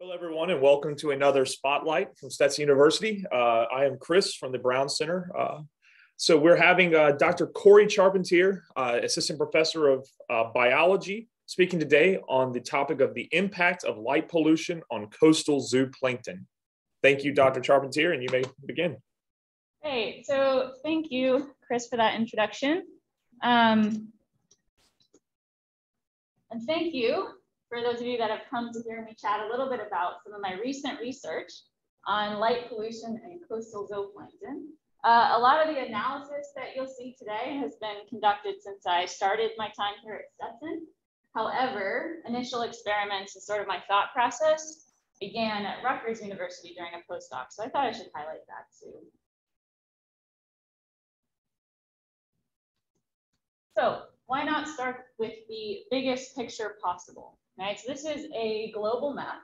Hello, everyone, and welcome to another Spotlight from Stetson University. Uh, I am Chris from the Brown Center. Uh, so we're having uh, Dr. Corie Charpentier, uh, Assistant Professor of uh, Biology, speaking today on the topic of the impact of light pollution on coastal zooplankton. Thank you, Dr. Charpentier, and you may begin. Great, so thank you, Chris, for that introduction. Um, and thank you for those of you that have come to hear me chat a little bit about some of my recent research on light pollution and coastal zooplankton. Uh, a lot of the analysis that you'll see today has been conducted since I started my time here at Stetson. However, initial experiments and sort of my thought process began at Rutgers University during a postdoc. So I thought I should highlight that too. So why not start with the biggest picture possible? Right? So this is a global map.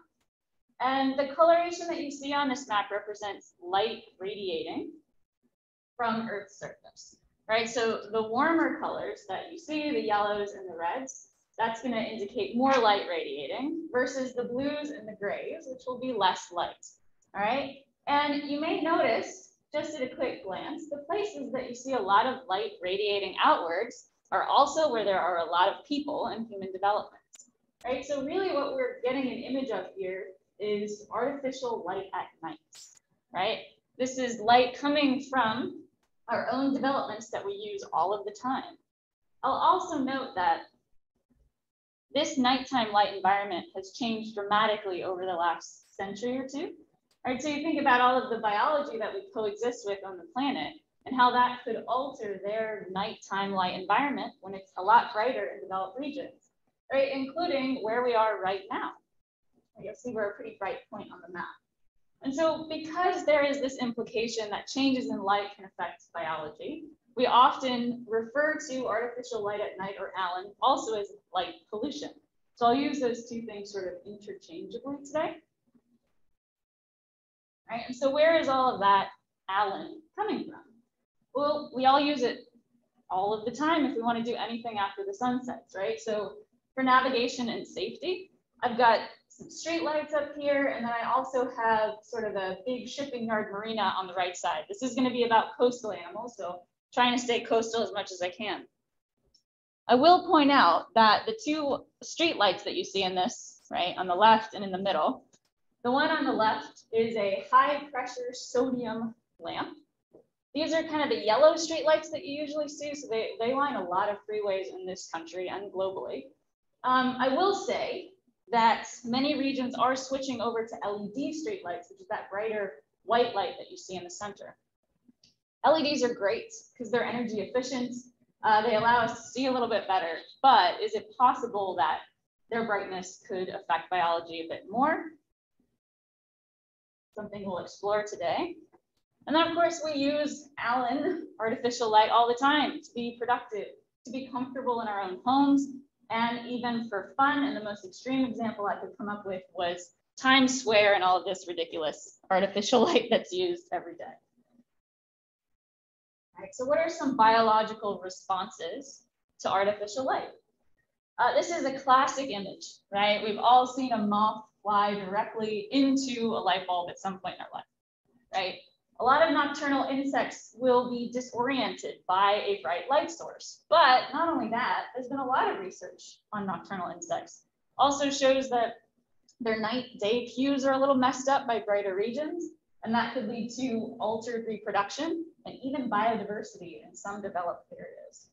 And the coloration that you see on this map represents light radiating from Earth's surface, right? So the warmer colors that you see, the yellows and the reds, that's gonna indicate more light radiating versus the blues and the grays, which will be less light, all right? And you may notice, just at a quick glance, the places that you see a lot of light radiating outwards are also where there are a lot of people and human development right? So really what we're getting an image of here is artificial light at night, right? This is light coming from our own developments that we use all of the time. I'll also note that this nighttime light environment has changed dramatically over the last century or two. Right, so you think about all of the biology that we coexist with on the planet and how that could alter their nighttime light environment when it's a lot brighter in developed regions right? Including where we are right now. You'll see we're a pretty bright point on the map. And so because there is this implication that changes in light can affect biology, we often refer to artificial light at night or ALAN also as light pollution. So I'll use those two things sort of interchangeably today. Right, and so where is all of that ALAN coming from? Well, we all use it all of the time if we want to do anything after the sun sets, right? So for navigation and safety. I've got some street lights up here, and then I also have sort of a big shipping yard marina on the right side. This is gonna be about coastal animals, so trying to stay coastal as much as I can. I will point out that the two street lights that you see in this, right, on the left and in the middle, the one on the left is a high pressure sodium lamp. These are kind of the yellow street lights that you usually see. So they, they line a lot of freeways in this country and globally. Um, I will say that many regions are switching over to LED streetlights, which is that brighter white light that you see in the center. LEDs are great because they're energy efficient. Uh, they allow us to see a little bit better, but is it possible that their brightness could affect biology a bit more? Something we'll explore today. And then of course we use ALAN artificial light all the time to be productive, to be comfortable in our own homes, and even for fun. And the most extreme example I could come up with was Times Square and all of this ridiculous artificial light that's used every day. All right, so what are some biological responses to artificial light? Uh, this is a classic image, right? We've all seen a moth fly directly into a light bulb at some point in our life, right? A lot of nocturnal insects will be disoriented by a bright light source. But not only that, there's been a lot of research on nocturnal insects. Also shows that their night day cues are a little messed up by brighter regions, and that could lead to altered reproduction and even biodiversity in some developed areas.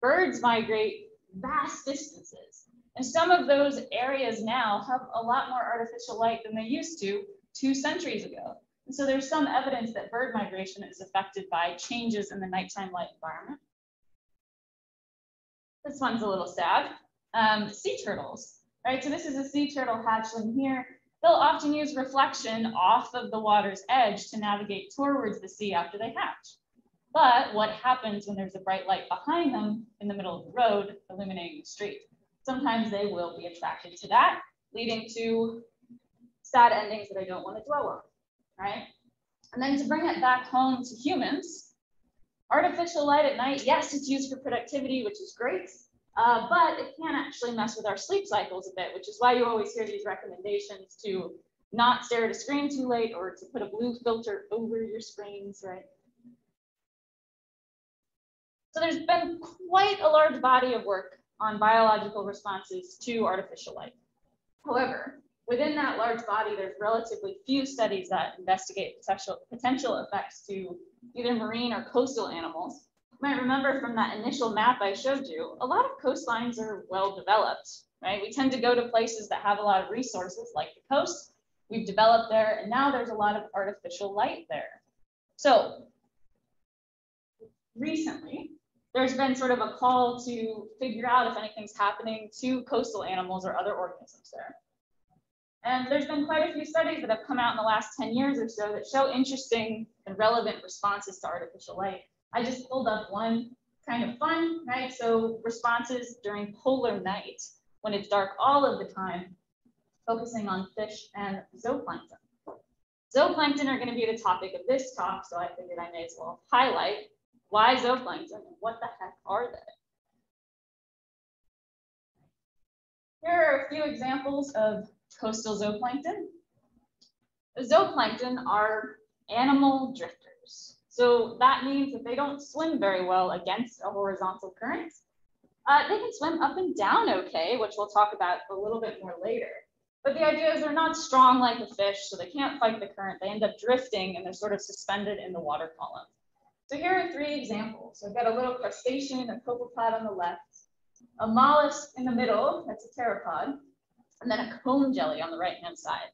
Birds migrate vast distances, and some of those areas now have a lot more artificial light than they used to two centuries ago. And so there's some evidence that bird migration is affected by changes in the nighttime light environment. This one's a little sad. Um, sea turtles, right? So this is a sea turtle hatchling here. They'll often use reflection off of the water's edge to navigate towards the sea after they hatch. But what happens when there's a bright light behind them in the middle of the road illuminating the street? Sometimes they will be attracted to that, leading to sad endings that I don't want to dwell on, right? And then to bring it back home to humans, artificial light at night, yes, it's used for productivity, which is great, uh, but it can actually mess with our sleep cycles a bit, which is why you always hear these recommendations to not stare at a screen too late or to put a blue filter over your screens, right? So there's been quite a large body of work on biological responses to artificial light. However, within that large body, there's relatively few studies that investigate potential, potential effects to either marine or coastal animals. You might remember from that initial map I showed you, a lot of coastlines are well developed, right? We tend to go to places that have a lot of resources like the coast. We've developed there, and now there's a lot of artificial light there. So recently, there's been sort of a call to figure out if anything's happening to coastal animals or other organisms there. And there's been quite a few studies that have come out in the last 10 years or so that show interesting and relevant responses to artificial light. I just pulled up one kind of fun, right? So responses during polar night when it's dark all of the time, focusing on fish and zooplankton. Zooplankton are gonna be the topic of this talk, so I figured I may as well highlight why zooplankton and what the heck are they? Here are a few examples of coastal zooplankton. Zooplankton are animal drifters. So that means that they don't swim very well against a horizontal current. Uh, they can swim up and down okay, which we'll talk about a little bit more later. But the idea is they're not strong like a fish, so they can't fight the current. They end up drifting and they're sort of suspended in the water column. So here are three examples. So I've got a little crustacean, a copepod on the left, a mollusk in the middle, that's a pteropod, and then a comb jelly on the right-hand side.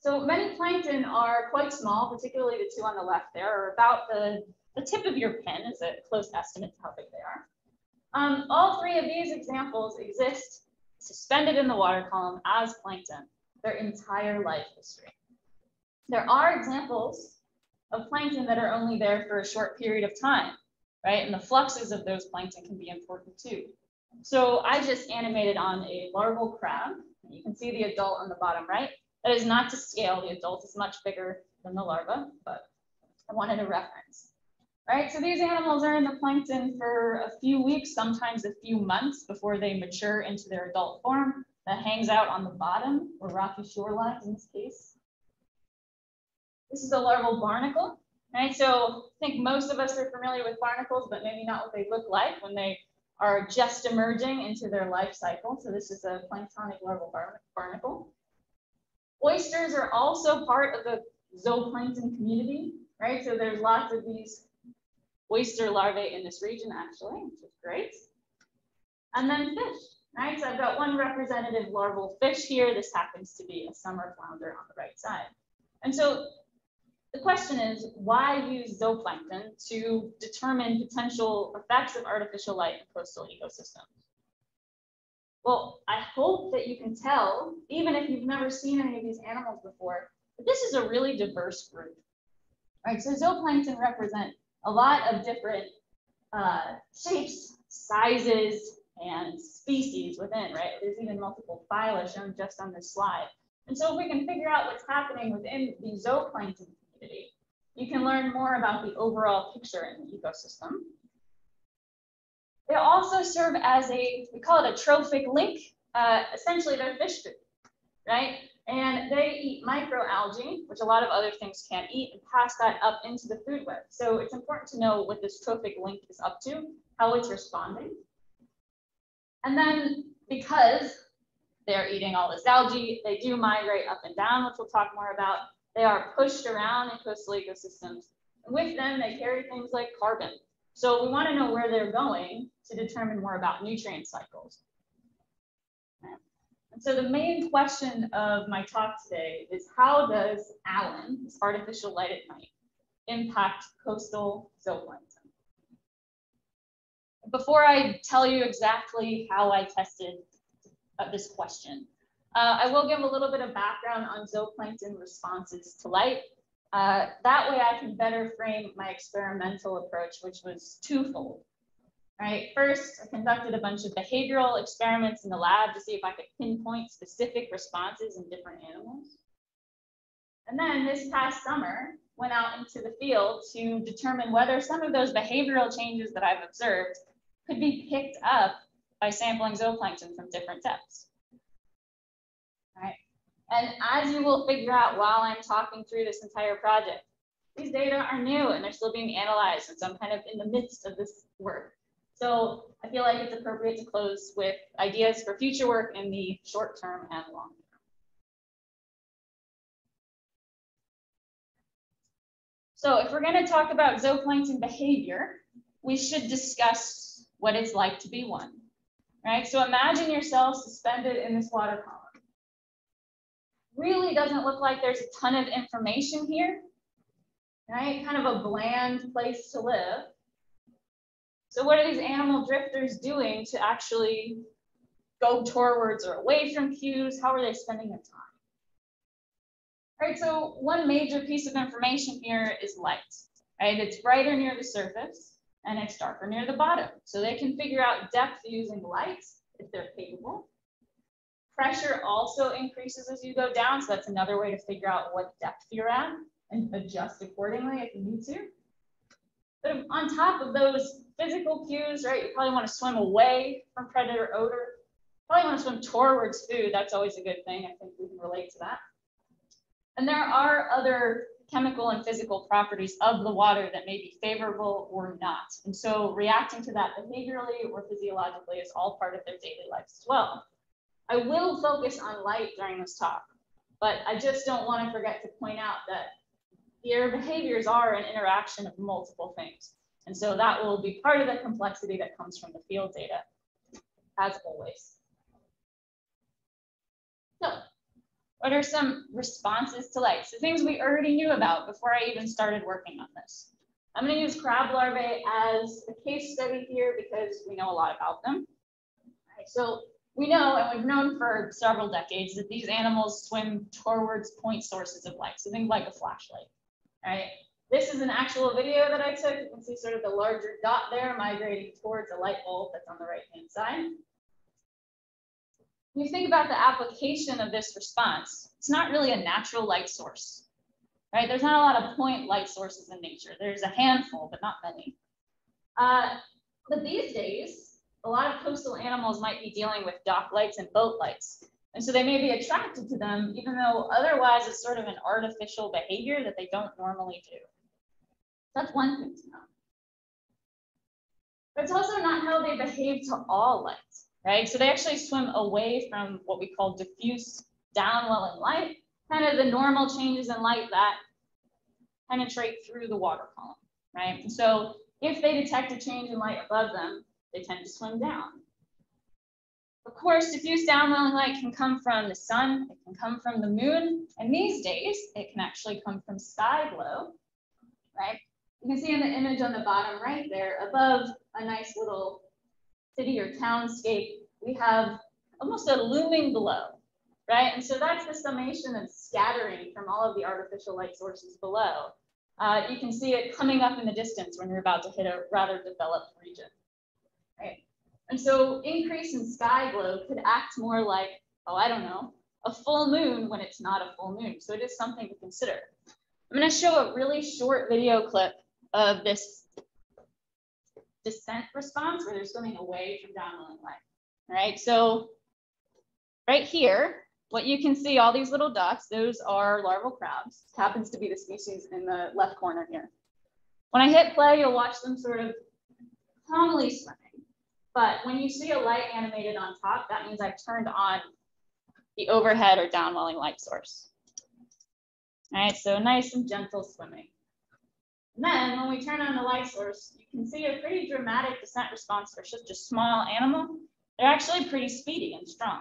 So many plankton are quite small, particularly the two on the left there, are about the, the tip of your pen is a close estimate to how big they are. Um, all three of these examples exist suspended in the water column as plankton their entire life history. There are examples of plankton that are only there for a short period of time, right? And the fluxes of those plankton can be important too. So I just animated on a larval crab. You can see the adult on the bottom right. That is not to scale. The adult is much bigger than the larva, but I wanted a reference. Right, so these animals are in the plankton for a few weeks, sometimes a few months before they mature into their adult form that hangs out on the bottom or rocky shorelines in this case. This is a larval barnacle, right? So I think most of us are familiar with barnacles, but maybe not what they look like when they are just emerging into their life cycle. So this is a planktonic larval barnacle. Oysters are also part of the zooplankton community, right? So there's lots of these oyster larvae in this region actually, which is great. And then fish, right? So I've got one representative larval fish here. This happens to be a summer flounder on the right side. And so the question is, why use zooplankton to determine potential effects of artificial light in coastal ecosystems? Well, I hope that you can tell, even if you've never seen any of these animals before, that this is a really diverse group. Right, so zooplankton represent a lot of different uh, shapes, sizes, and species within, right? There's even multiple phyla shown just on this slide. And so if we can figure out what's happening within the zooplankton you can learn more about the overall picture in the ecosystem. They also serve as a, we call it a trophic link. Uh, essentially, they're fish food, right? And they eat microalgae, which a lot of other things can't eat, and pass that up into the food web. So it's important to know what this trophic link is up to, how it's responding. And then because they're eating all this algae, they do migrate up and down, which we'll talk more about. They are pushed around in coastal ecosystems. And with them, they carry things like carbon. So we want to know where they're going to determine more about nutrient cycles. And so the main question of my talk today is how does ALAN, this artificial light at night, impact coastal zooplankton? Before I tell you exactly how I tested uh, this question, uh, I will give a little bit of background on zooplankton responses to light. Uh, that way I can better frame my experimental approach, which was twofold. Right, first, I conducted a bunch of behavioral experiments in the lab to see if I could pinpoint specific responses in different animals. And then this past summer, went out into the field to determine whether some of those behavioral changes that I've observed could be picked up by sampling zooplankton from different depths. Right? And as you will figure out while I'm talking through this entire project, these data are new and they're still being analyzed. And so I'm kind of in the midst of this work. So I feel like it's appropriate to close with ideas for future work in the short term and long term. So if we're going to talk about zooplankton behavior, we should discuss what it's like to be one, right? So imagine yourself suspended in this water column. Really doesn't look like there's a ton of information here, right? Kind of a bland place to live. So what are these animal drifters doing to actually go towards or away from cues? How are they spending their time? All right, so one major piece of information here is light, right? It's brighter near the surface and it's darker near the bottom. So they can figure out depth using light if they're capable. Pressure also increases as you go down, so that's another way to figure out what depth you're at and adjust accordingly if you need to. But on top of those physical cues, right, you probably want to swim away from predator odor. Probably want to swim towards food. That's always a good thing. I think we can relate to that. And there are other chemical and physical properties of the water that may be favorable or not. And so reacting to that behaviorally or physiologically is all part of their daily lives as well. I will focus on light during this talk, but I just don't want to forget to point out that their behaviors are an interaction of multiple things. And so that will be part of the complexity that comes from the field data, as always. So what are some responses to light? So things we already knew about before I even started working on this. I'm going to use crab larvae as a case study here because we know a lot about them. So we know, and we've known for several decades, that these animals swim towards point sources of light. So think like a flashlight, right? This is an actual video that I took. You can see sort of the larger dot there migrating towards a light bulb that's on the right-hand side. When you think about the application of this response, it's not really a natural light source, right? There's not a lot of point light sources in nature. There's a handful, but not many. Uh, but these days, a lot of coastal animals might be dealing with dock lights and boat lights. And so they may be attracted to them, even though otherwise it's sort of an artificial behavior that they don't normally do. That's one thing to know. But it's also not how they behave to all lights right? So they actually swim away from what we call diffuse downwelling light, kind of the normal changes in light that penetrate through the water column, right? And so if they detect a change in light above them, they tend to swim down. Of course, diffuse downwelling light can come from the sun, it can come from the moon, and these days it can actually come from sky glow, right? You can see in the image on the bottom right there, above a nice little city or townscape, we have almost a looming glow, right? And so that's the summation of scattering from all of the artificial light sources below. Uh, you can see it coming up in the distance when you're about to hit a rather developed region? And so increase in sky glow could act more like, oh, I don't know, a full moon when it's not a full moon. So it is something to consider. I'm gonna show a really short video clip of this descent response where they're swimming away from downwelling light. All right, so right here, what you can see, all these little dots, those are larval crabs. Happens to be the species in the left corner here. When I hit play, you'll watch them sort of calmly swimming. But when you see a light animated on top, that means I've turned on the overhead or downwelling light source. All right, so nice and gentle swimming. And then when we turn on the light source, you can see a pretty dramatic descent response for such a small animal. They're actually pretty speedy and strong,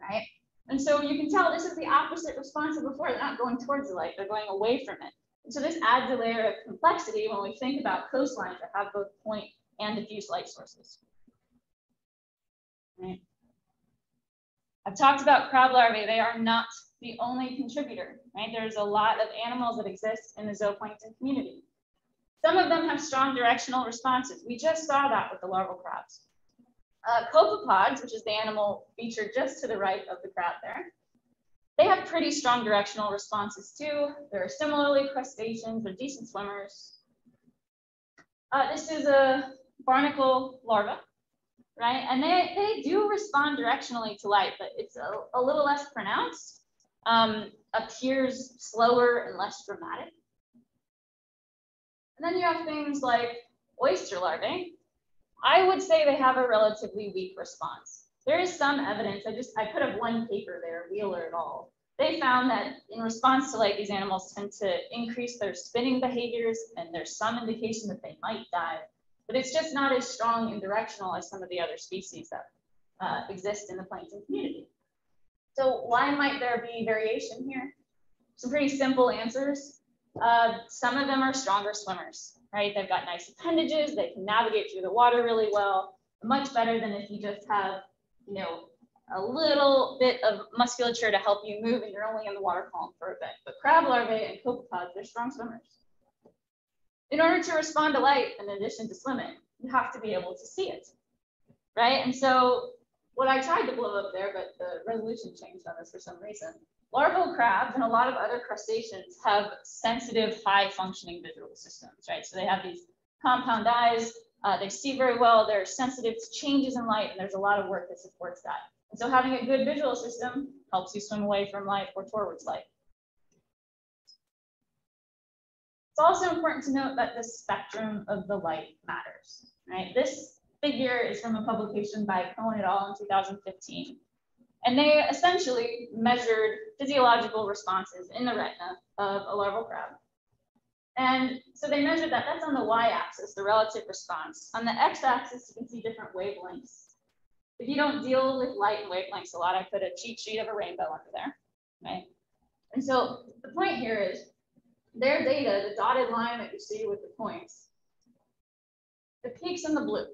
right? And so you can tell this is the opposite response of before. They're not going towards the light, they're going away from it. And so this adds a layer of complexity when we think about coastlines that have both point and diffuse light sources. Right. I've talked about crab larvae. They are not the only contributor, right? There's a lot of animals that exist in the zooplankton community. Some of them have strong directional responses. We just saw that with the larval crabs. Uh, copepods, which is the animal featured just to the right of the crab there, they have pretty strong directional responses too. They're similarly crustaceans, they're decent swimmers. Uh, this is a barnacle larva, right? And they, they do respond directionally to light, but it's a, a little less pronounced, um, appears slower and less dramatic. And then you have things like oyster larvae. I would say they have a relatively weak response. There is some evidence, I just, I put up one paper there, Wheeler et al. They found that in response to light, these animals tend to increase their spinning behaviors and there's some indication that they might die but it's just not as strong and directional as some of the other species that uh, exist in the plankton community. So why might there be variation here? Some pretty simple answers. Uh, some of them are stronger swimmers, right? They've got nice appendages, they can navigate through the water really well, much better than if you just have, you know, a little bit of musculature to help you move and you're only in the water column for a bit. But crab larvae and copepods, they're strong swimmers in order to respond to light, in addition to swimming, you have to be able to see it, right? And so what I tried to blow up there, but the resolution changed on this for some reason. Larval crabs and a lot of other crustaceans have sensitive, high functioning visual systems, right? So they have these compound eyes, uh, they see very well, they're sensitive to changes in light, and there's a lot of work that supports that. And so having a good visual system helps you swim away from light or towards light. It's also important to note that the spectrum of the light matters, right? This figure is from a publication by Cohen et al. in 2015. And they essentially measured physiological responses in the retina of a larval crab. And so they measured that, that's on the y-axis, the relative response. On the x-axis, you can see different wavelengths. If you don't deal with light and wavelengths a lot, I put a cheat sheet of a rainbow under there, right? And so the point here is their data, the dotted line that you see with the points, the peaks in the blue,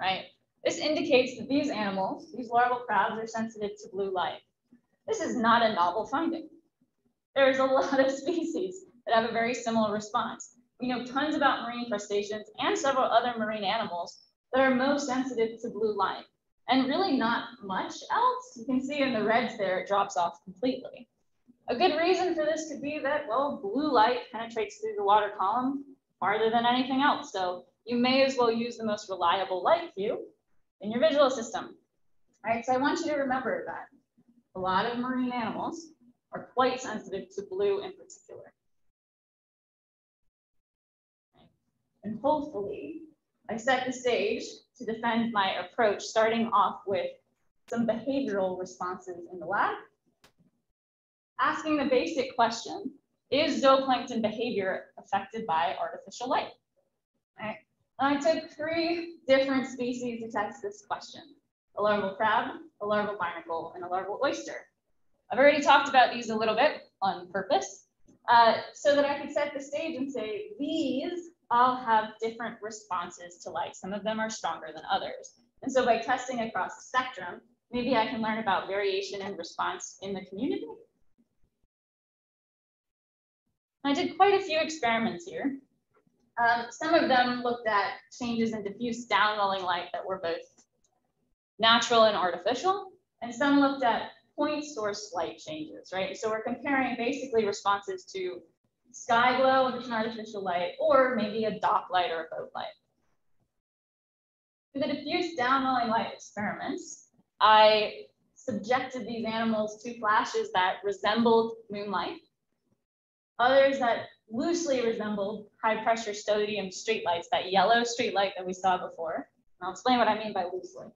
right? This indicates that these animals, these larval crabs, are sensitive to blue light. This is not a novel finding. There's a lot of species that have a very similar response. We know tons about marine crustaceans and several other marine animals that are most sensitive to blue light. And really not much else. You can see in the reds there, it drops off completely. A good reason for this could be that, well, blue light penetrates through the water column farther than anything else. So you may as well use the most reliable light cue in your visual system. All right, so I want you to remember that a lot of marine animals are quite sensitive to blue in particular. And hopefully I set the stage to defend my approach, starting off with some behavioral responses in the lab asking the basic question, is zooplankton behavior affected by artificial light? And I took three different species to test this question, a larval crab, a larval barnacle, and a larval oyster. I've already talked about these a little bit on purpose, uh, so that I could set the stage and say, these all have different responses to light. Some of them are stronger than others. And so by testing across the spectrum, maybe I can learn about variation in response in the community I did quite a few experiments here. Um, some of them looked at changes in diffuse downwelling light that were both natural and artificial, and some looked at point source light changes, right? So we're comparing basically responses to sky glow, which is an artificial light, or maybe a dock light or a boat light. For the diffuse downwelling light experiments, I subjected these animals to flashes that resembled moonlight, Others that loosely resembled high pressure sodium streetlights, that yellow streetlight that we saw before. And I'll explain what I mean by loosely.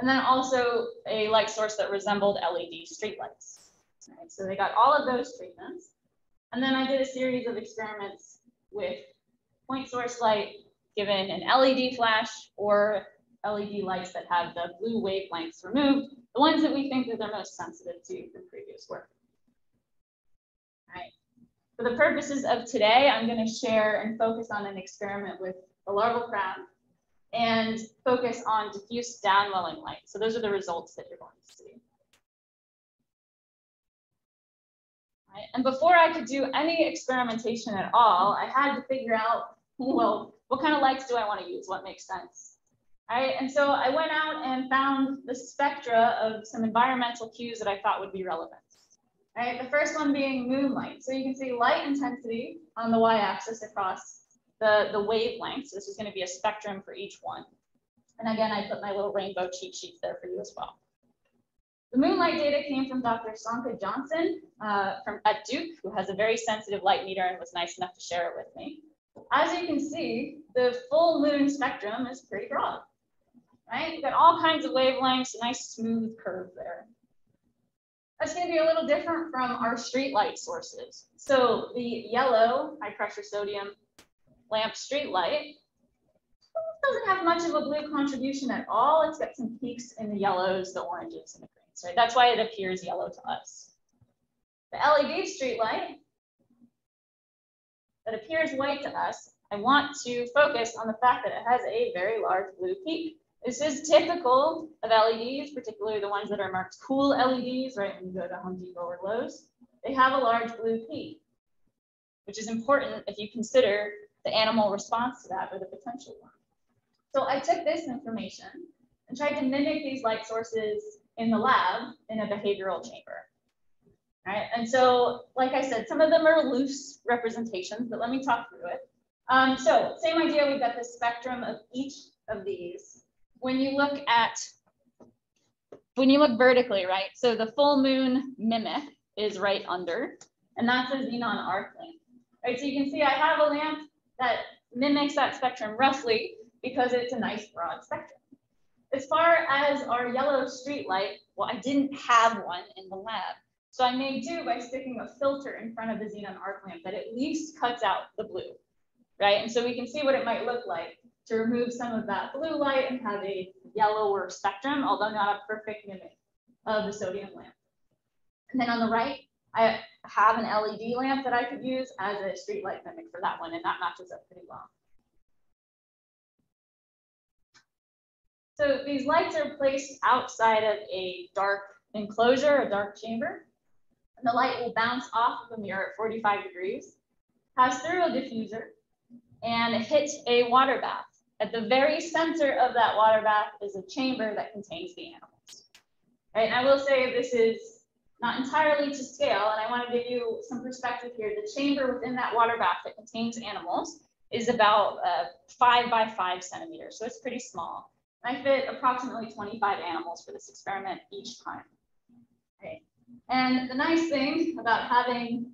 And then also a light source that resembled LED streetlights. Right, so they got all of those treatments. And then I did a series of experiments with point source light given an LED flash or LED lights that have the blue wavelengths removed, the ones that we think that they're most sensitive to from previous work. For the purposes of today, I'm going to share and focus on an experiment with a larval crab and focus on diffuse downwelling light. So those are the results that you're going to see. Right. And before I could do any experimentation at all, I had to figure out, well, what kind of lights do I want to use? What makes sense? All right. And so I went out and found the spectra of some environmental cues that I thought would be relevant. Right, the first one being moonlight. So you can see light intensity on the y-axis across the, the wavelengths. This is going to be a spectrum for each one. And again, I put my little rainbow cheat sheets there for you as well. The moonlight data came from Dr. Sönke Johnsen uh, from, at Duke, who has a very sensitive light meter and was nice enough to share it with me. As you can see, the full moon spectrum is pretty broad, right? You've got all kinds of wavelengths, nice smooth curve there. That's going to be a little different from our street light sources. So the yellow high pressure sodium lamp street light doesn't have much of a blue contribution at all. It's got some peaks in the yellows, the oranges, and the greens, right? That's why it appears yellow to us. The LED street light that appears white to us, I want to focus on the fact that it has a very large blue peak. This is typical of LEDs, particularly the ones that are marked cool LEDs, right, when you go to Home Depot or Lowe's. They have a large blue peak, which is important if you consider the animal response to that or the potential one. So I took this information and tried to mimic these light sources in the lab in a behavioral chamber. Right, and so, like I said, some of them are loose representations, but let me talk through it. Um, so same idea, we've got the spectrum of each of these when you look at, when you look vertically, right? So the full moon mimic is right under, and that's a xenon arc lamp, right? So you can see I have a lamp that mimics that spectrum roughly because it's a nice broad spectrum. As far as our yellow street light, well, I didn't have one in the lab. So I made do by sticking a filter in front of the xenon arc lamp that at least cuts out the blue, right? And so we can see what it might look like to remove some of that blue light and have a yellower spectrum, although not a perfect mimic of the sodium lamp. And then on the right, I have an LED lamp that I could use as a street light mimic for that one, and that matches up pretty well. So these lights are placed outside of a dark enclosure, a dark chamber. And the light will bounce off of a mirror at 45 degrees, pass through a diffuser, and hit a water bath. At the very center of that water bath is a chamber that contains the animals. Right, and I will say this is not entirely to scale, and I want to give you some perspective here. The chamber within that water bath that contains animals is about uh, five by five centimeters, so it's pretty small. I fit approximately 25 animals for this experiment each time. Okay. And the nice thing about having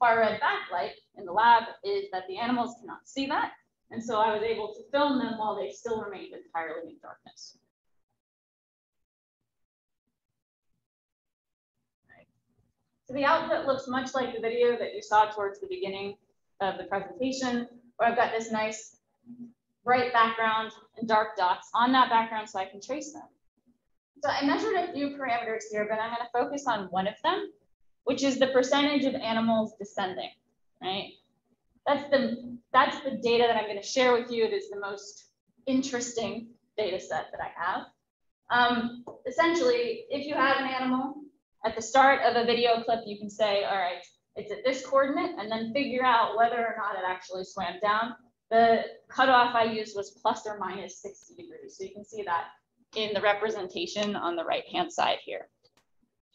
far red backlight in the lab is that the animals cannot see that, and so I was able to film them while they still remained entirely in darkness. So the output looks much like the video that you saw towards the beginning of the presentation, where I've got this nice bright background and dark dots on that background so I can trace them. So I measured a few parameters here, but I'm going to focus on one of them, which is the percentage of animals descending, right? That's the, that's the data that I'm going to share with you. It is the most interesting data set that I have. Um, essentially, if you have an animal, at the start of a video clip, you can say, all right, it's at this coordinate, and then figure out whether or not it actually swam down. The cutoff I used was plus or minus 60 degrees. So you can see that in the representation on the right-hand side here.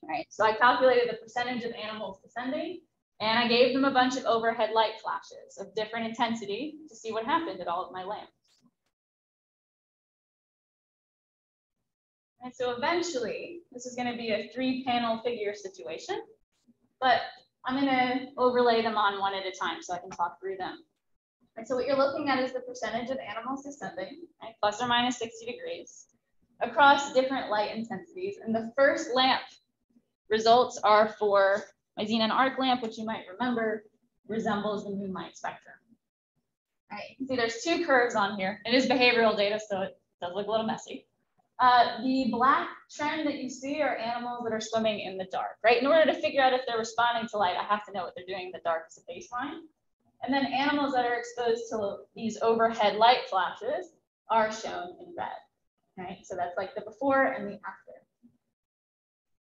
All right, so I calculated the percentage of animals descending and I gave them a bunch of overhead light flashes of different intensity to see what happened at all of my lamps. And so eventually, this is going to be a three panel figure situation, but I'm going to overlay them on one at a time so I can talk through them. And so what you're looking at is the percentage of animals descending, right, plus or minus 60 degrees, across different light intensities. And the first lamp results are for my xenon arc lamp, which you might remember, resembles the moonlight spectrum. Right, you can see there's two curves on here. It is behavioral data, so it does look a little messy. Uh, the black trend that you see are animals that are swimming in the dark, right? In order to figure out if they're responding to light, I have to know what they're doing in the dark as a baseline. And then animals that are exposed to these overhead light flashes are shown in red, right? So that's like the before and the after.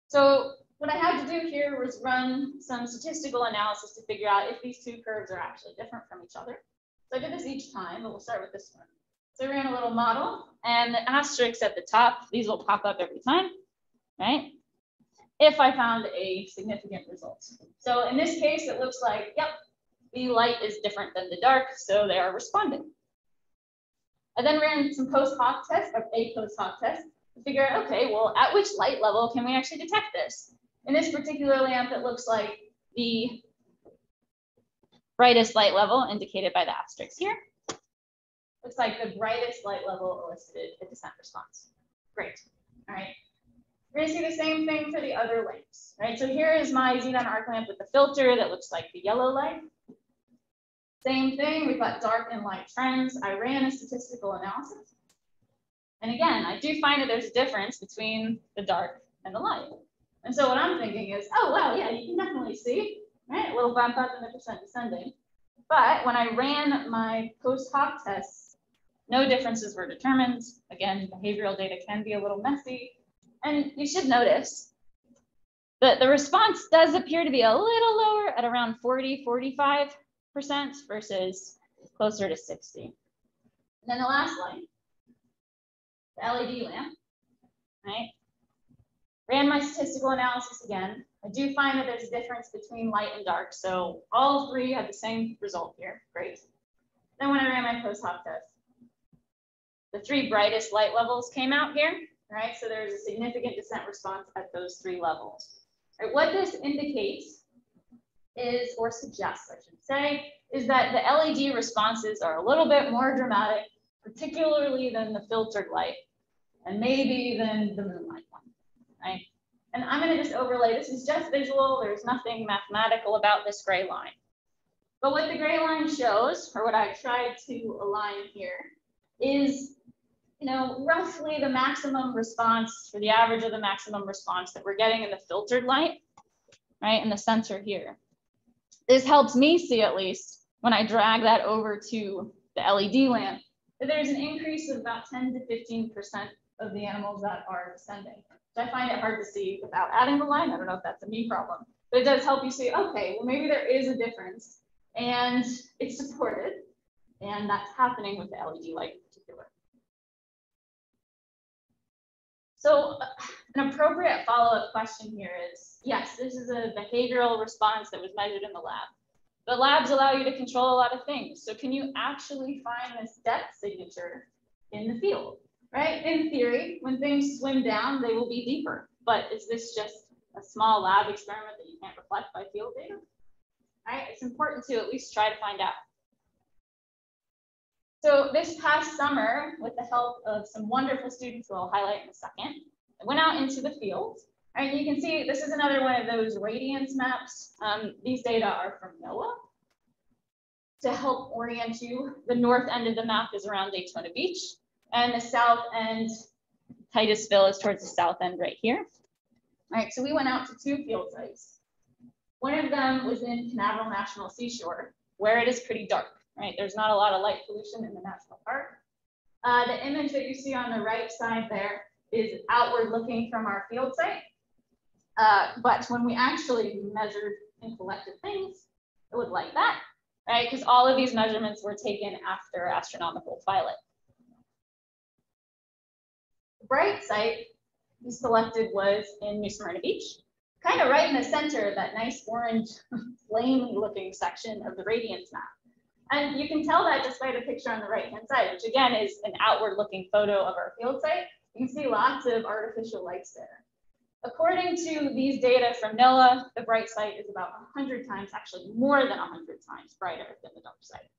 So what I had to do here was run some statistical analysis to figure out if these two curves are actually different from each other. So I did this each time, but we'll start with this one. So we ran a little model and the asterisks at the top, these will pop up every time, right? If I found a significant result. So in this case, it looks like, yep, the light is different than the dark, so they are responding. I then ran some post hoc tests, or a post hoc test, to figure out, okay, well, at which light level can we actually detect this? In this particular lamp, it looks like the brightest light level indicated by the asterisk here. Looks like the brightest light level elicited a descent response. Great, all right. We're gonna see the same thing for the other lamps, right? So here is my xenon arc lamp with the filter that looks like the yellow light. Same thing, we've got dark and light trends. I ran a statistical analysis. And again, I do find that there's a difference between the dark and the light. And so what I'm thinking is, oh, wow, yeah, you can definitely see, right? A little bump up in the percent descending. But when I ran my post hoc tests, no differences were determined. Again, behavioral data can be a little messy. And you should notice that the response does appear to be a little lower at around 40, 45% versus closer to 60. And then the last line, the LED lamp, right? Ran my statistical analysis again. I do find that there's a difference between light and dark. So all three had the same result here. Great. Then when I ran my post hoc test, the three brightest light levels came out here, right? So there's a significant descent response at those three levels. Right, what this indicates is, or suggests, I should say, is that the LED responses are a little bit more dramatic, particularly than the filtered light, and maybe even the moonlight right? And I'm gonna just overlay, this is just visual, there's nothing mathematical about this gray line. But what the gray line shows, or what I tried to align here, is you know, roughly the maximum response for the average of the maximum response that we're getting in the filtered light, right, in the sensor here. This helps me see at least when I drag that over to the LED lamp, that there's an increase of about 10 to 15% of the animals that are descending. So I find it hard to see without adding the line. I don't know if that's a me problem, but it does help you see, okay, well, maybe there is a difference and it's supported. And that's happening with the LED light in particular. So uh, an appropriate follow-up question here is, yes, this is a behavioral response that was measured in the lab. But labs allow you to control a lot of things. So can you actually find this depth signature in the field? Right? In theory, when things swim down, they will be deeper. But is this just a small lab experiment that you can't reflect by field data? Right? It's important to at least try to find out. So this past summer, with the help of some wonderful students who I'll highlight in a second, I went out into the field. And you can see this is another one of those radiance maps. Um, these data are from NOAA. To help orient you, the north end of the map is around Daytona Beach and the south end, Titusville is towards the south end right here. All right, so we went out to two field sites. One of them was in Canaveral National Seashore, where it is pretty dark, right? There's not a lot of light pollution in the national park. Uh, the image that you see on the right side there is outward looking from our field site. Uh, but when we actually measured and collected things, it looked like that, right? Because all of these measurements were taken after astronomical twilight bright site we selected was in New Smyrna Beach, kind of right in the center of that nice orange flame looking section of the radiance map. And you can tell that just by the picture on the right hand side, which again is an outward looking photo of our field site. You can see lots of artificial lights there. According to these data from NOAA, the bright site is about 100 times, actually more than 100 times brighter than the dark site.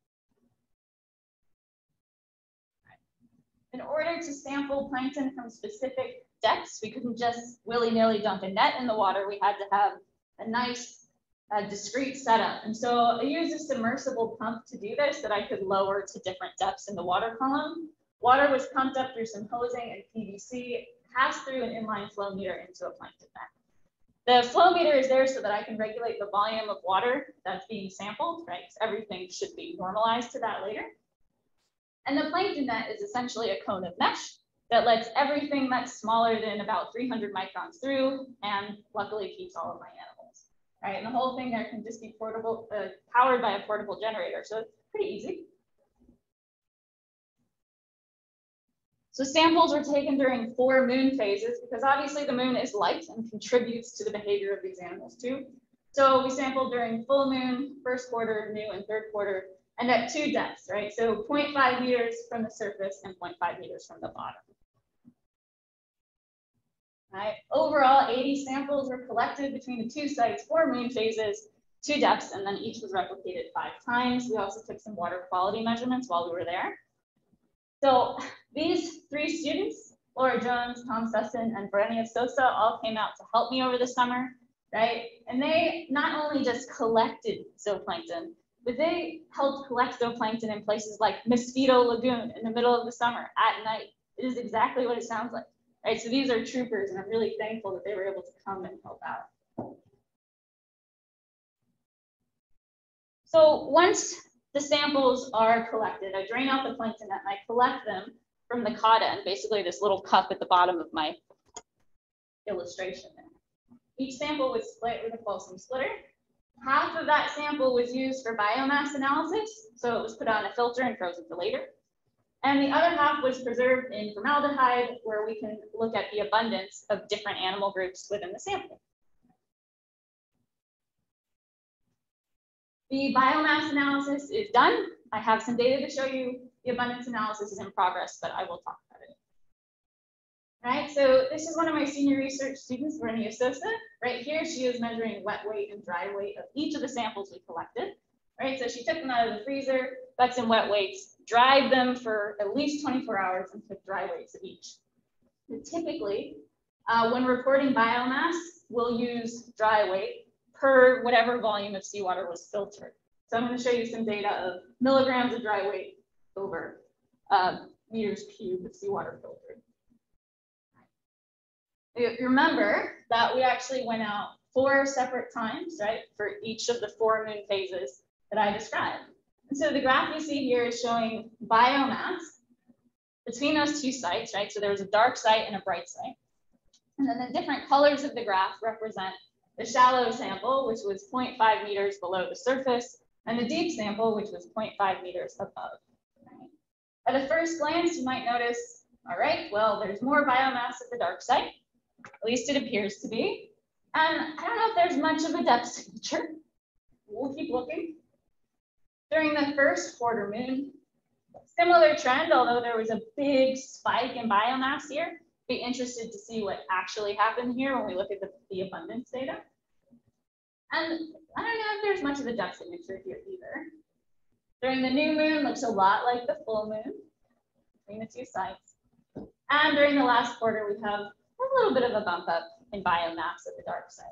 In order to sample plankton from specific depths, we couldn't just willy-nilly dump a net in the water. We had to have a nice uh, discrete setup. And so I used a submersible pump to do this that I could lower to different depths in the water column. Water was pumped up through some hosing and PVC, passed through an inline flow meter into a plankton net. The flow meter is there so that I can regulate the volume of water that's being sampled, right? Everything should be normalized to that later. And the plankton net is essentially a cone of mesh that lets everything that's smaller than about 300 microns through and luckily keeps all of my animals. Right, and the whole thing there can just be portable, uh, powered by a portable generator. So it's pretty easy. So samples were taken during four moon phases because obviously the moon is light and contributes to the behavior of these animals too. So we sampled during full moon, first quarter, new, and third quarter, and at two depths, right? So 0.5 meters from the surface and 0.5 meters from the bottom. Right. Overall, 80 samples were collected between the two sites, four moon phases, two depths, and then each was replicated five times. We also took some water quality measurements while we were there. So these three students, Laura Jones, Tom Sesson, and Brenia Sosa, all came out to help me over the summer, right? And they not only just collected zooplankton, but they helped collect zooplankton in places like Mosquito Lagoon in the middle of the summer at night. It is exactly what it sounds like right? So these are troopers, and I'm really thankful that they were able to come and help out. So once the samples are collected, I drain out the plankton and I collect them from the cod end and basically this little cup at the bottom of my illustration. Each sample was split with a Folsom splitter. Half of that sample was used for biomass analysis, so it was put on a filter and frozen for later. And the other half was preserved in formaldehyde, where we can look at the abundance of different animal groups within the sample. The biomass analysis is done. I have some data to show you. The abundance analysis is in progress, but I will talk about it. Right, so this is one of my senior research students, Brenia Sosa. Right here, she is measuring wet weight and dry weight of each of the samples we collected. Right, so she took them out of the freezer, got some wet weights, dried them for at least 24 hours and took dry weights of each. And typically, uh, when reporting biomass, we'll use dry weight per whatever volume of seawater was filtered. So I'm going to show you some data of milligrams of dry weight over uh, meters cubed of seawater filtered. Remember that we actually went out four separate times, right, for each of the four moon phases that I described. And so the graph you see here is showing biomass between those two sites, right? So there's a dark site and a bright site. And then the different colors of the graph represent the shallow sample, which was 0.5 meters below the surface, and the deep sample, which was 0.5 meters above. Right? At a first glance, you might notice, all right, well, there's more biomass at the dark site. At least it appears to be. And I don't know if there's much of a depth signature. We'll keep looking. During the first quarter moon, similar trend, although there was a big spike in biomass here, be interested to see what actually happened here when we look at the, the abundance data. And I don't know if there's much of a depth signature here either. During the new moon, looks a lot like the full moon between the two sites. And during the last quarter, we have a little bit of a bump up in biomass at the dark side.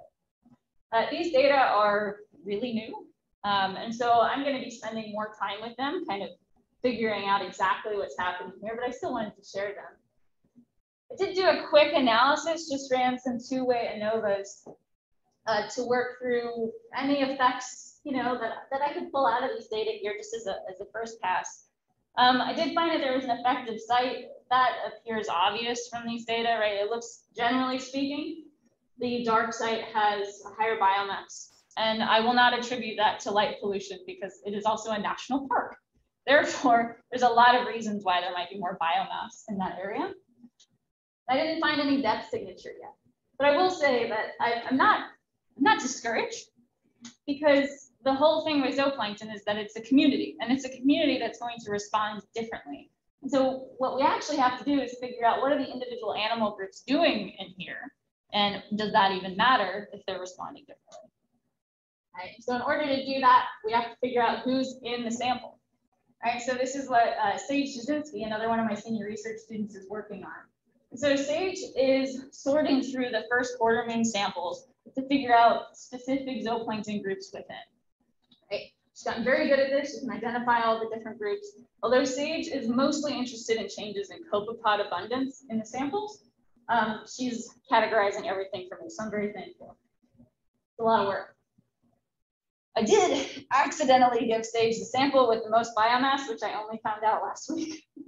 Uh, these data are really new. Um, and so I'm going to be spending more time with them, kind of figuring out exactly what's happening here, but I still wanted to share them. I did do a quick analysis, just ran some two-way ANOVAs uh, to work through any effects, you know, that, that I could pull out of this data here just as a, as a first pass. Um, I did find that there was an effective site that appears obvious from these data, right? It looks, generally speaking, the dark site has a higher biomass and I will not attribute that to light pollution because it is also a national park. Therefore, there's a lot of reasons why there might be more biomass in that area. I didn't find any depth signature yet, but I will say that I, am not, I'm not discouraged because the whole thing with zooplankton is that it's a community and it's a community that's going to respond differently. And so what we actually have to do is figure out what are the individual animal groups doing in here? And does that even matter if they're responding differently? Right? So in order to do that, we have to figure out who's in the sample. Right? So this is what uh, Sage Jasinski, another one of my senior research students, is working on. So Sage is sorting through the first quarter moon samples to figure out specific zooplankton groups within. She's gotten very good at this. She can identify all the different groups. Although Sage is mostly interested in changes in copepod abundance in the samples, um, she's categorizing everything for me. So I'm very thankful. It's a lot of work. I did accidentally give Sage the sample with the most biomass, which I only found out last week.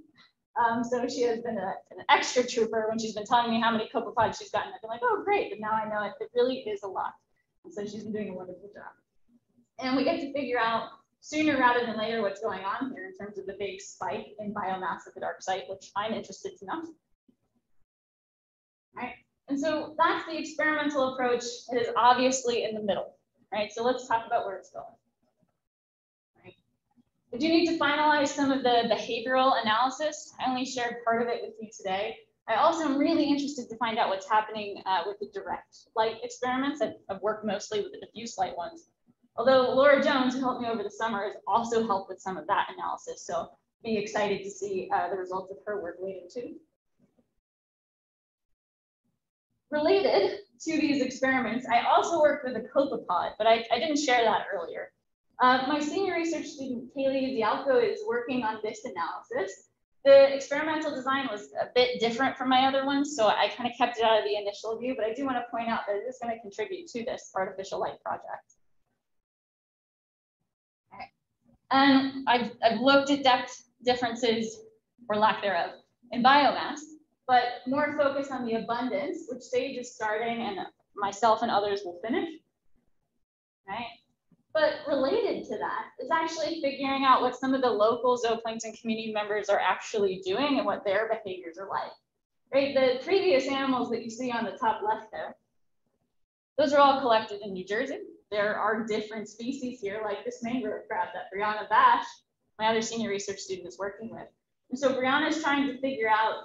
Um, so she has been a, an extra trooper when she's been telling me how many copepods she's gotten. I've been like, oh, great. But now I know it, it really is a lot. And so she's been doing a wonderful job. And we get to figure out sooner rather than later what's going on here in terms of the big spike in biomass at the dark site, which I'm interested to know. All right. And so that's the experimental approach. It is obviously in the middle right? So let's talk about where it's going. Right? I do need to finalize some of the behavioral analysis. I only shared part of it with you today. I also am really interested to find out what's happening uh, with the direct light experiments. I've, I've, worked mostly with the diffuse light ones. Although Laura Jones, who helped me over the summer, has also helped with some of that analysis. So be excited to see uh, the results of her work later too. Related to these experiments, I also worked with a copepod, but I, I didn't share that earlier. Uh, my senior research student, Kaylee Dialco, is working on this analysis. The experimental design was a bit different from my other ones, so I kind of kept it out of the initial view, but I do want to point out that it is going to contribute to this artificial light project. And I've, I've looked at depth differences, or lack thereof, in biomass, but more focus on the abundance, which Sage is starting and myself and others will finish, right? But related to that is actually figuring out what some of the local zooplankton community members are actually doing and what their behaviors are like. Right, the previous animals that you see on the top left there, those are all collected in New Jersey. There are different species here, like this mangrove crab that Brianna Bash, my other senior research student, is working with. And so Brianna is trying to figure out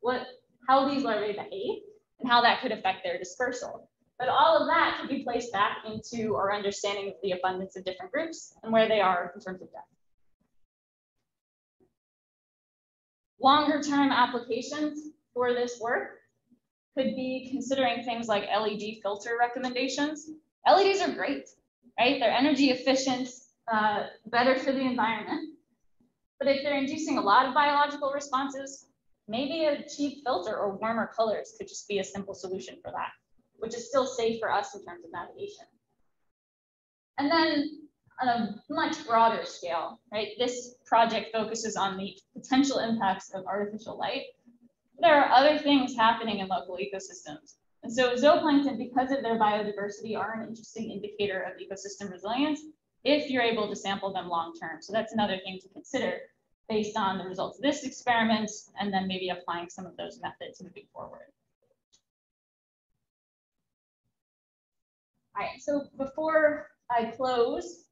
what, how these larvae behave and how that could affect their dispersal. But all of that could be placed back into our understanding of the abundance of different groups and where they are in terms of depth. Longer term applications for this work could be considering things like LED filter recommendations. LEDs are great, right? They're energy efficient, uh, better for the environment. But if they're inducing a lot of biological responses, maybe a cheap filter or warmer colors could just be a simple solution for that which is still safe for us in terms of navigation. And then on a much broader scale, right, this project focuses on the potential impacts of artificial light. There are other things happening in local ecosystems. And so zooplankton, because of their biodiversity, are an interesting indicator of ecosystem resilience if you're able to sample them long term. So that's another thing to consider based on the results of this experiment and then maybe applying some of those methods moving forward. All right, so before I close,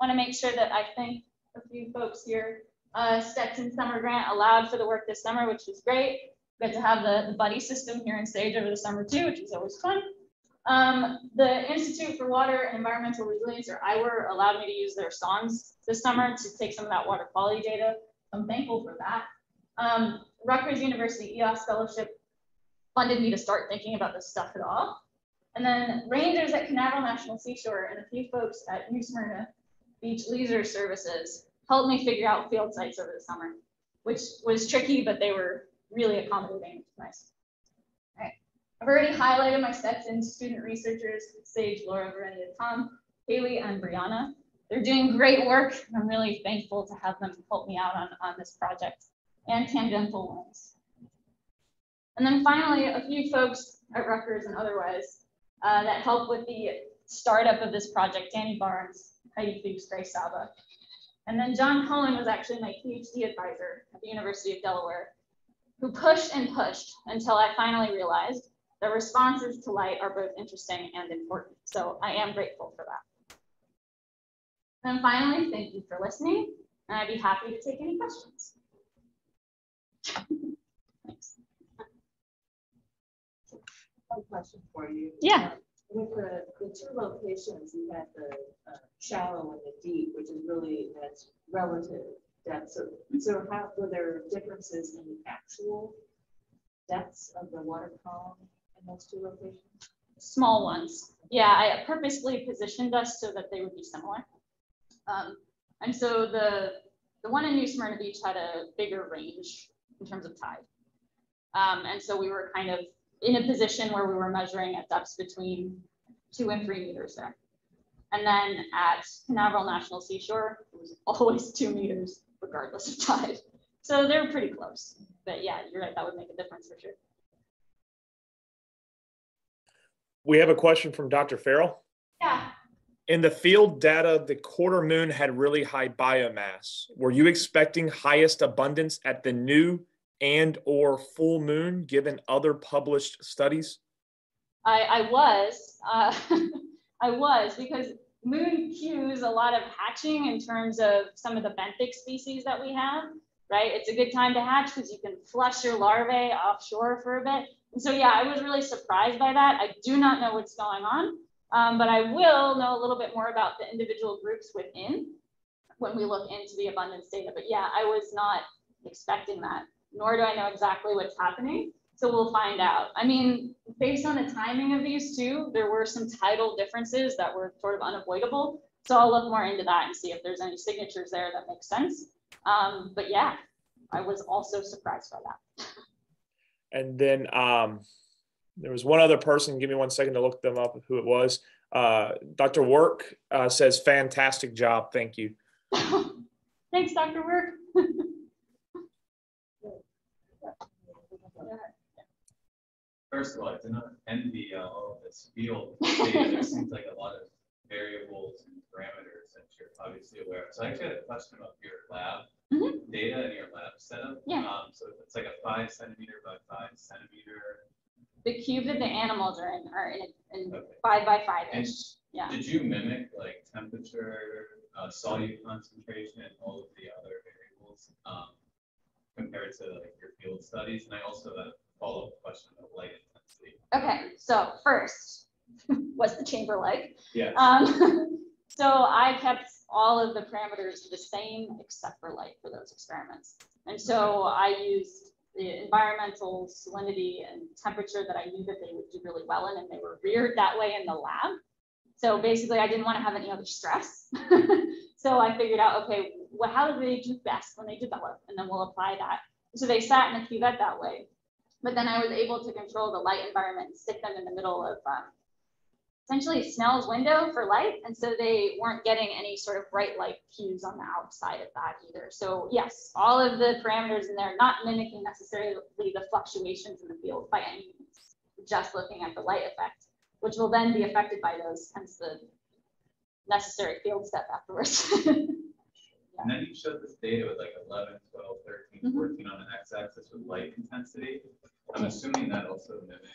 want to make sure that I thank a few folks here. Uh, Stetson Summer Grant allowed for the work this summer, which was great. Good to have the, the buddy system here in Sage over the summer too, which is always fun. Um, the Institute for Water and Environmental Resilience, or IWER, allowed me to use their sondes this summer to take some of that water quality data. I'm thankful for that. Um, Rutgers University EOS Fellowship funded me to start thinking about this stuff at all. And then rangers at Canaveral National Seashore and a few folks at New Smyrna Beach Leisure Services helped me figure out field sites over the summer, which was tricky, but they were really accommodating. Nice. All right. I've already highlighted my Stetson student researchers, Sage, Laura, Verenia, Tom, Haley, and Brianna. They're doing great work. I'm really thankful to have them help me out on, on this project and tangential ones. And then finally, a few folks at Rutgers and otherwise uh, that helped with the startup of this project, Danny Barnes, Heidi Fuchs, Grace Saba. And then John Cohen was actually my PhD advisor at the University of Delaware, who pushed and pushed until I finally realized the responses to light are both interesting and important. So I am grateful for that. And finally, thank you for listening, and I'd be happy to take any questions. Thanks. one question for you. Yeah. With the, the two locations, you had the uh, shallow and the deep, which is really that's relative depth. So, so how were there differences in the actual depths of the water column in those two locations? Small ones. Yeah, I purposely positioned us so that they would be similar. Um, and so the the one in New Smyrna Beach had a bigger range in terms of tide. Um, and so we were kind of in a position where we were measuring at depths between two and three meters there. And then at Canaveral National Seashore, it was always two meters regardless of tide. So they're pretty close. But yeah, you're right, that would make a difference for sure. We have a question from Dr. Farrell. Yeah. In the field data, the quarter moon had really high biomass. Were you expecting highest abundance at the new and or full moon given other published studies? I, I was, uh, I was because moon cues a lot of hatching in terms of some of the benthic species that we have, right? It's a good time to hatch because you can flush your larvae offshore for a bit. And so, yeah, I was really surprised by that. I do not know what's going on, um, but I will know a little bit more about the individual groups within when we look into the abundance data. But yeah, I was not expecting that, nor do I know exactly what's happening. So we'll find out. I mean, based on the timing of these two, there were some tidal differences that were sort of unavoidable. So I'll look more into that and see if there's any signatures there that make sense. Um, but yeah, I was also surprised by that. And then um, there was one other person. Give me one second to look them up. Who it was? Uh, Dr. Work uh, says, "Fantastic job, thank you." Thanks, Dr. Work. First of all, I do not envy uh, all of this field data. There seems like a lot of variables and parameters that you're obviously aware of. So I actually had a question about your lab Mhm. data and your lab setup. Yeah. Um, so it's like a five centimeter by five centimeter. The cube that the animals are in are in, in Okay. five by five And ish. Yeah. Did you mimic like temperature, uh, solute concentration, and all of the other variables um, compared to like your field studies? And I also have a follow-up question about light. Okay, so first, what's the chamber like? Yeah. Um, so I kept all of the parameters the same except for light for those experiments. And so I used the environmental salinity and temperature that I knew that they would do really well in, and they were reared that way in the lab. So basically, I didn't want to have any other stress. so I figured out, okay, well, how do they do best when they develop? And then we'll apply that. So they sat in the cuvette that way. But then I was able to control the light environment and stick them in the middle of um, essentially Snell's window for light. And so they weren't getting any sort of bright light cues on the outside of that either. So yes, all of the parameters in there, not mimicking necessarily the fluctuations in the field by any means, just looking at the light effect, which will then be affected by those, hence the necessary field step afterwards. And then you showed this data with like 11, 12, 13, Mhm. 14 on the x-axis with light intensity. I'm assuming that also mimics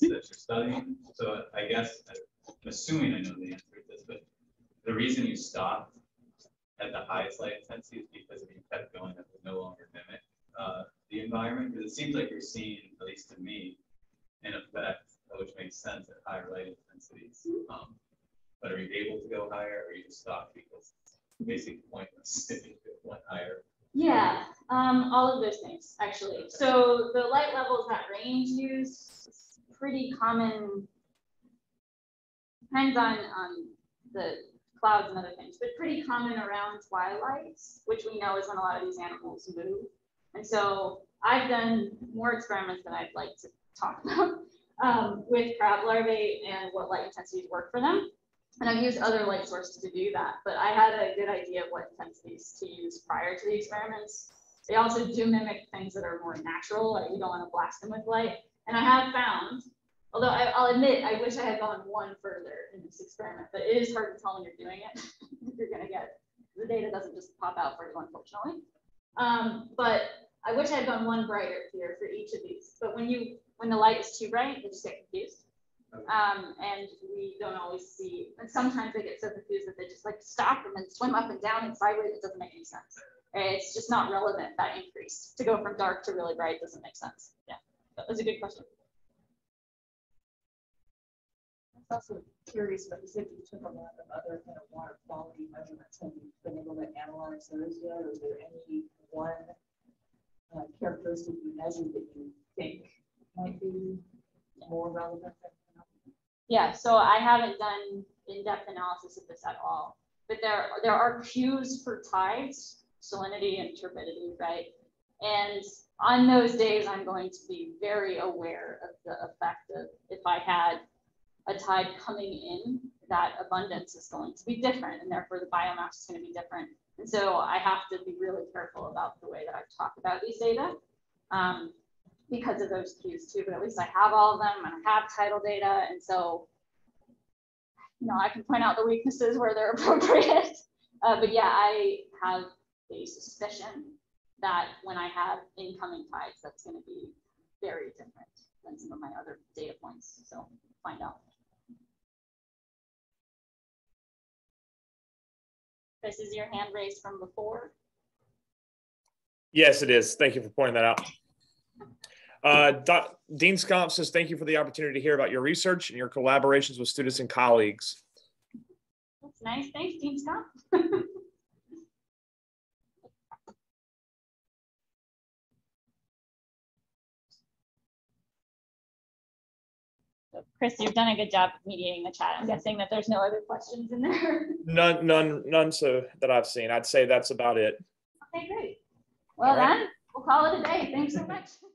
that you're studying. So I guess, I'm assuming I know the answer to this, but the reason you stopped at the highest light intensity is because if you kept going, that would no longer mimic uh, the environment. Because it seems like you're seeing, at least to me, an effect, which makes sense at higher light intensities. Um, but are you able to go higher or are you just stop because it's basically pointless if you went higher? Yeah, um, all of those things, actually. So the light levels that range use, is pretty common. Depends on, on the clouds and other things, but pretty common around twilight, which we know is when a lot of these animals move. And so I've done more experiments than I'd like to talk about um, with crab larvae and what light intensities work for them. And I've used other light sources to do that, but I had a good idea of what intensities to use prior to the experiments. They also do mimic things that are more natural, like you don't want to blast them with light. And I have found, although I, I'll admit, I wish I had gone one further in this experiment, but it is hard to tell when you're doing it. you're gonna get, the data doesn't just pop out for you, unfortunately. Um, but I wish I had gone one brighter here for each of these, but when you, when the light is too bright, they just get confused. Um, and we don't always see, and sometimes they get so confused that they just like stop and then swim up and down and sideways. It doesn't make any sense. It's just not relevant, that increase. To go from dark to really bright doesn't make sense. Yeah, that was a good question. I'm also curious, but you said you took a lot of other kind of water quality measurements. Have you been able to analyze those yet? Or is there any one uh, characteristic you measured that you think might be more relevant than another? Yeah, so I haven't done in-depth analysis of this at all, but there, there are cues for tides, salinity and turbidity, right? And on those days, I'm going to be very aware of the effect of if I had a tide coming in, that abundance is going to be different and therefore the biomass is going to be different. And so I have to be really careful about the way that I talk about these data. Um, because of those cues too, but at least I have all of them and I have tidal data. And so, you know, I can point out the weaknesses where they're appropriate. Uh, but yeah, I have a suspicion that when I have incoming tides, that's going to be very different than some of my other data points. So find out. This is your hand raised from before. Yes, it is. Thank you for pointing that out. Uh, Dean Scomp says, thank you for the opportunity to hear about your research and your collaborations with students and colleagues. That's nice. Thanks, Dean Scott. Chris, you've done a good job mediating the chat. I'm guessing that there's no other questions in there. None, none, none so that I've seen. I'd say that's about it. Okay, great. Well, All right. then, we'll call it a day. Thanks so much.